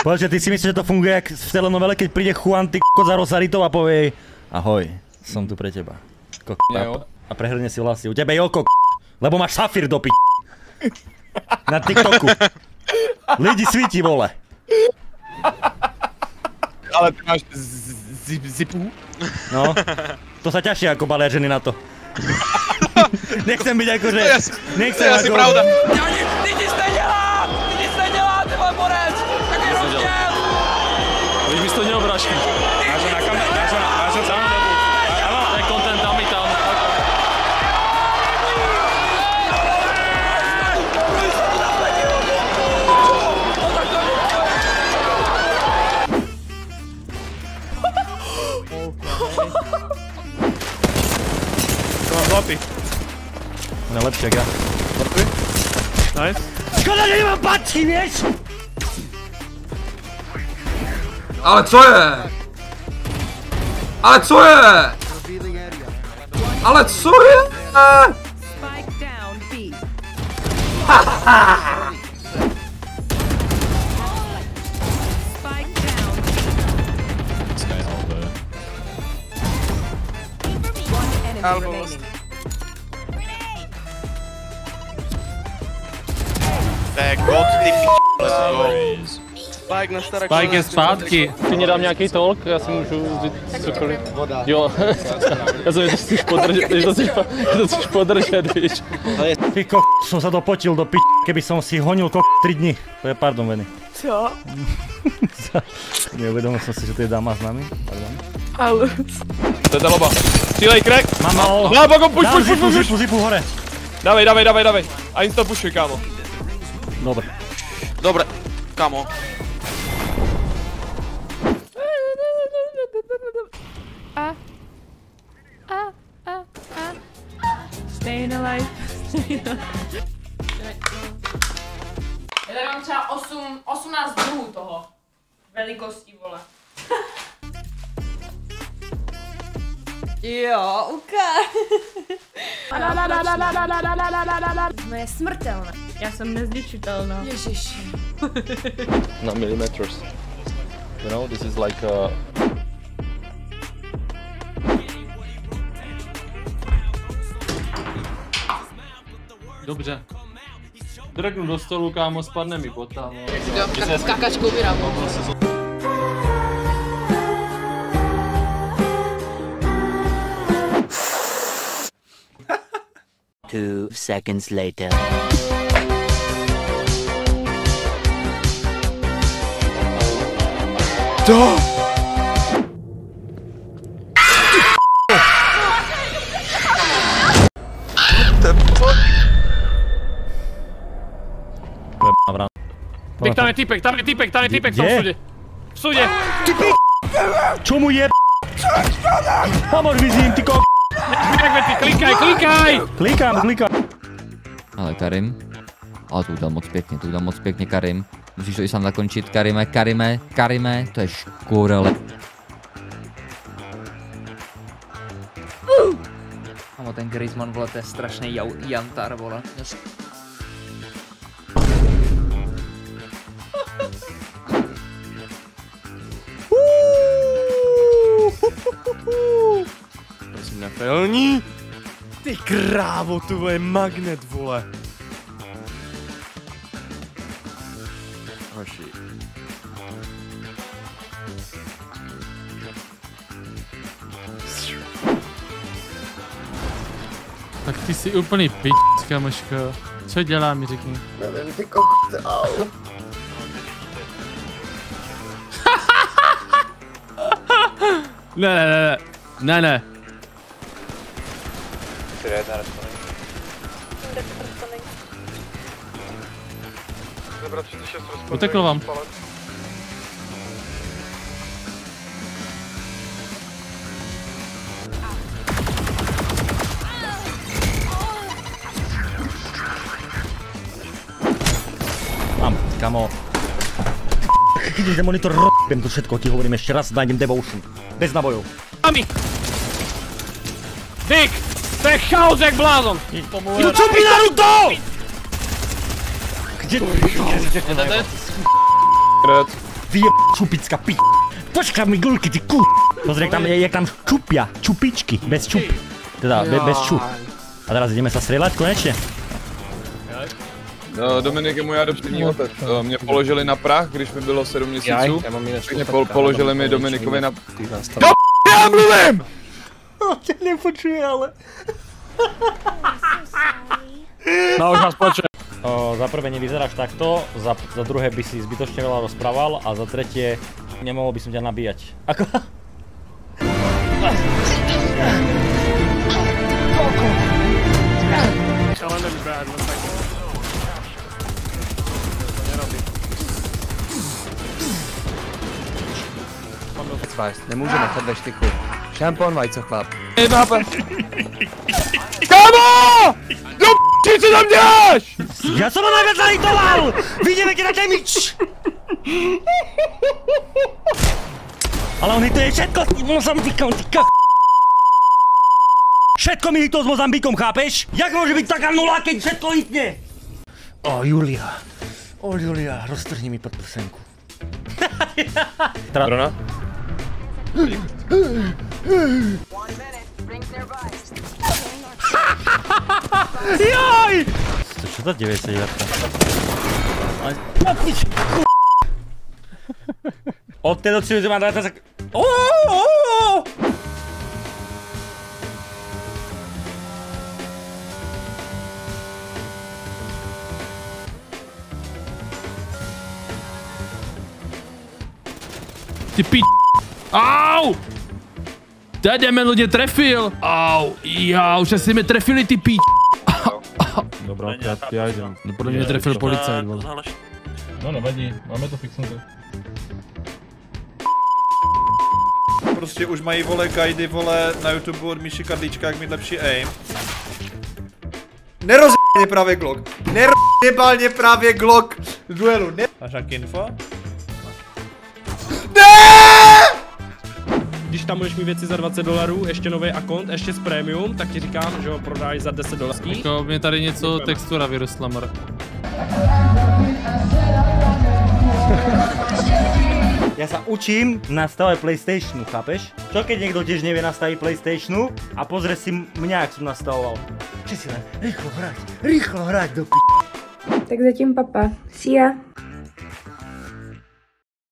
Počkej, ty si myslíš, že to funguje jak v telenovele, keď príde Juan ty k***o za Rosaritou a povie Ahoj, som tu pre teba. Kok, jo. a prehrne si vlasy. U tebe je oko, lebo máš safír do pi... Na TikToku. Lidi svíti, vole. Ale ty máš z- z- zipu? No, to sa ťažšie ako balia ženy na to. Nechcem byť je asi- Nechcem To je asi ako... pravda. Brášky. Máš ho na kameru, máš ho na, máš ho celou dobu. Ano, to je content tam i tam. To mám zlatý. On je lepší, jak ja. Mrtvý? Nice. Škoda, že nemám patří, vieš? Ale co je? Ale co je? Ale co je? Spike down B. Spike down. One enemy Elbow. remaining. Tak, god, ty p***, let's go. Spike na staré Spike je zpátky. Ty mě dám nějaký tolk, já si můžu vzít cokoliv. Jo, já jsem, že to chceš podržet, že to chceš, že to chceš podržet, víš. Ty kok, som sa dopotil do pi... keby som si honil kok 3 dní. To je pardon, Veny. Co? Neuvedomil som si, že to je dáma s nami. Pardon. Ale... To je ta loba. Střílej, crack. Mám mal... No, poko, puš, puš, puš, puš, puš. zipu, zipu, hore. Dávej, dávej, dávej, dávej. A insta pušuj, kámo. Dobre. Dobre, kámo. Alive. Já tady mám třeba 8, 18 druhů toho. Velikostí, vole. Jo, ukáž. No je smrtelné. Já jsem nezničitelná. Ježiši. Na millimeters. You know, this is like a... Dobře. Drgnu do stolu, kámo, spadne mi bota, no. Kakačkou vyrábám. Two seconds later. Typek, tam je typek, tam je typek, tam je typek v tom Kde? sudě. V sudě. Čo mu je Hamor vizím, ty kok. Ty, klikaj, klikaj! Klikám, klikám. Ale Karim. Ale to udělal moc pěkně, to udělal moc pěkně Karim. Musíš to i sám zakončit, Karime, Karime, Karime, to je škurele. Amo ten Griezmann, vole, to je strašný jantar, vole. Nefailní. Ty krávo, to je magnet, vole. Hoši. Tak ty jsi úplný pič, kamoško. Co dělá, mi řekni. Nevím, ty kokot, au. Ne, ne, ne, ne, ne. Utekl vám. Mám, kamo. Chytím ten monitor, r***em to všetko, ti hovorím ešte raz, nájdem Devotion. Bez nabojov. Mami! Dick! To je chaos jak blázon! No čo by Naruto? Kde? Kret. Ty je čupická pi... Počkaj mi gulky, ty ku... Pozri, jak tam, jak tam čupia, čupičky, bez čup. Teda, be, bez čup. A teraz ideme sa strieľať konečne? No, Dominik je můj adoptivní otec. Eh, Mě položili na prach, když mi bylo 7 měsíců. mě pol, položili mi Dominikovi na... Do já mluvím! Tě nepočuje, ale... No už nás počuje. Za prvé nevyzeráš takto, za, za druhé by si zbytočne veľa rozprával a za tretie nemohol by som ťa nabíjať. Ako? Svést, nemůže nechat ve štychu. Šampon, vajco chlap. Kámo! Do p***, co tam děláš? Ja som ho najviac zahitoval! Vidíme, keď na damage! Ale on hituje všetko s Mozambikom, ty k... Všetko mi hitol s Mozambikom, chápeš? Jak môže byť taká nula, keď všetko hitne? O, Julia. O, Julia, roztrhni mi podprsenku. Tra... Drona? Jaj! To čo za 90 jarka? Ale... Na pič, ku... Od té do cílu, že má Teď mě lidi trefil. Au, já už asi mi trefili ty pi... Dobrá, já, já jdem. No podle mě trefil policajt, vole. No nevadí, máme to fixnuté. Prostě už mají vole guidy vole na YouTube od Míši Kadlíčka, jak mít lepší aim. Nerozjebně právě Glock. Nerozjebálně právě Glock v duelu. Ne... Máš nějaký info? Když tam budeš mít věci za 20 dolarů, ještě nový akont, ještě s premium, tak ti říkám, že ho prodáš za 10 dolarů. Jako mě tady něco textura vyrostla, mar. Ja sa učím na stave Playstationu, chápeš? Čo keď niekto tiež nevie nastaviť Playstationu a pozrie si mňa, jak som nastavoval. Či si len rýchlo hrať, rýchlo hrať do p***. Tak zatím papa. See ya.